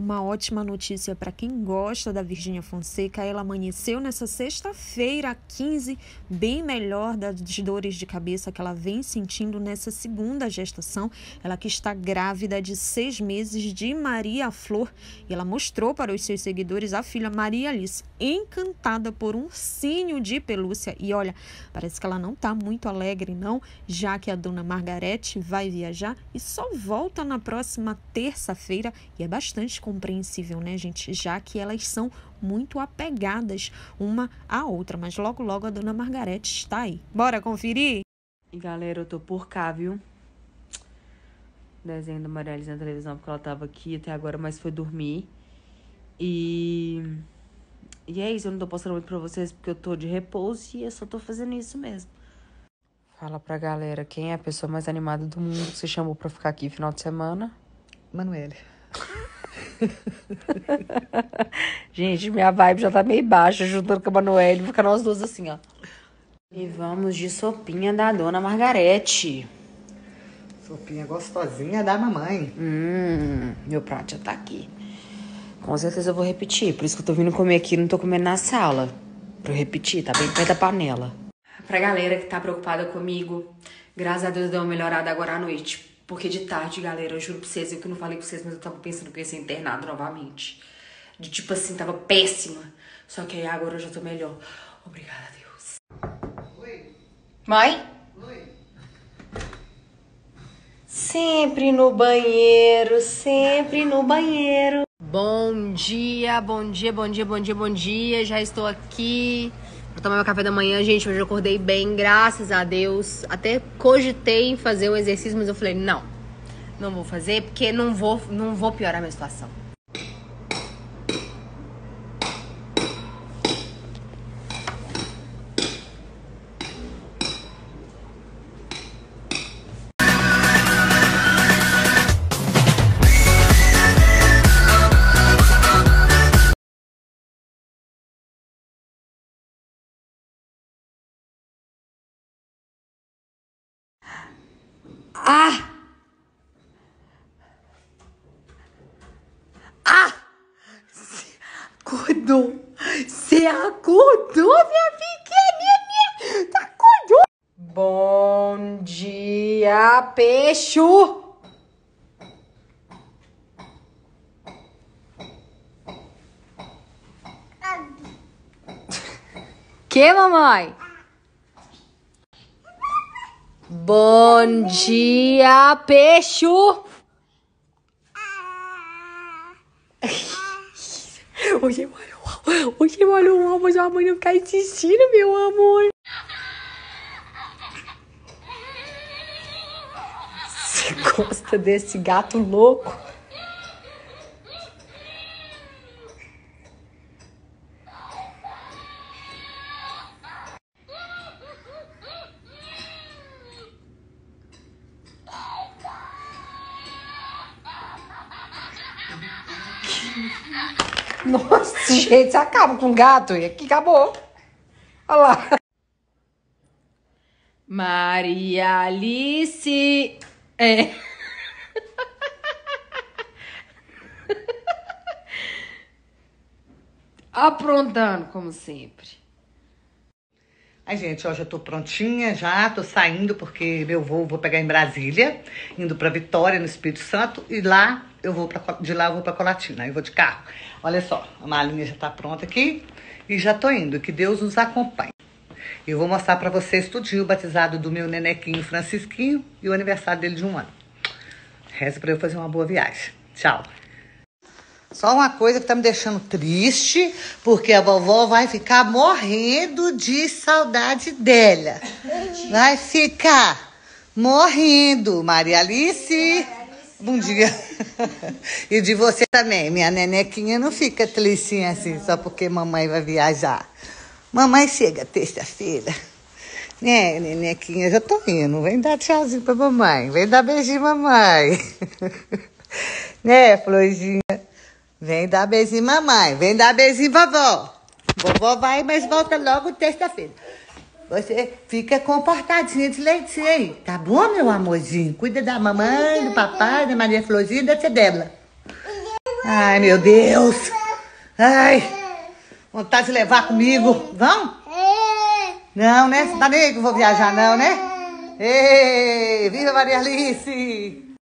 Uma ótima notícia para quem gosta da Virgínia Fonseca. Ela amanheceu nessa sexta-feira, 15, bem melhor das dores de cabeça que ela vem sentindo nessa segunda gestação. Ela que está grávida de seis meses de Maria Flor. E ela mostrou para os seus seguidores a filha Maria Alice, encantada por um ursinho de pelúcia. E olha, parece que ela não está muito alegre, não, já que a dona Margarete vai viajar e só volta na próxima terça-feira. E é bastante compreensível, né, gente? Já que elas são muito apegadas uma à outra. Mas logo, logo a dona Margarete está aí. Bora conferir? E galera, eu tô por cá, viu? Desenho da Marielle na televisão porque ela tava aqui até agora, mas foi dormir. E. E é isso, eu não tô postando muito pra vocês porque eu tô de repouso e eu só tô fazendo isso mesmo. Fala pra galera, quem é a pessoa mais animada do mundo que você chamou pra ficar aqui final de semana? Manuele. Gente, minha vibe já tá meio baixa, juntando com a Manoel. Fica nós duas assim, ó. E vamos de sopinha da dona Margarete. Sopinha gostosinha da mamãe. Hum, meu prato já tá aqui. Com certeza eu vou repetir. Por isso que eu tô vindo comer aqui não tô comendo na sala. Pra eu repetir, tá bem perto da panela. Pra galera que tá preocupada comigo, graças a Deus deu uma melhorada agora à noite. Porque de tarde, galera, eu juro pra vocês, eu que não falei pra vocês, mas eu tava pensando que eu ia ser internado novamente. De tipo assim, tava péssima. Só que aí agora eu já tô melhor. Obrigada, Deus. Oi. Mãe? Oi. Sempre no banheiro, sempre no banheiro. Bom dia, bom dia, bom dia, bom dia, bom dia. Já estou aqui pra tomar meu café da manhã. Gente, hoje eu acordei bem, graças a Deus. Até cogitei em fazer o exercício, mas eu falei, não, não vou fazer porque não vou, não vou piorar a minha situação. Ah! Ah! Você acordou! Você acordou, minha pequenininha! Você acordou! Bom dia, peixe! Que, mamãe? Bom dia, peixe! Hoje eu olho Hoje eu olho o mas a mãe não ficar insistindo, meu amor. Você gosta desse gato louco? Nossa, gente, você acaba com gato e aqui acabou. Olha lá. Maria Alice. É. Aprontando, como sempre. Ai, gente, ó, já tô prontinha, já tô saindo porque meu voo vou pegar em Brasília, indo para Vitória, no Espírito Santo, e lá eu vou para de lá eu vou para Colatina, eu vou de carro. Olha só, a malinha já tá pronta aqui e já tô indo. Que Deus nos acompanhe. Eu vou mostrar para vocês tudinho o batizado do meu nenequinho Francisquinho e o aniversário dele de um ano. Reza para eu fazer uma boa viagem. Tchau. Só uma coisa que tá me deixando triste, porque a vovó vai ficar morrendo de saudade dela. Vai ficar morrendo. Maria Alice, bom dia. E de você também. Minha nenequinha não fica tristinha assim, só porque mamãe vai viajar. Mamãe chega terça-feira. Né, nenequinha, já tô indo. Vem dar tchauzinho pra mamãe. Vem dar beijinho, mamãe. né, Florzinha? Vem dar beijinho, mamãe. Vem dar beijinho, vovó. Vovó vai, mas volta logo terça-feira. Você fica comportadinha de leitinho aí. Tá bom, meu amorzinho? Cuida da mamãe, do papai, da Maria Florzinha e da tia. Ai, meu Deus. Ai, vontade de levar comigo. Vão? Não, né? Você tá nem que eu vou viajar, não, né? Ei, viva Maria Alice!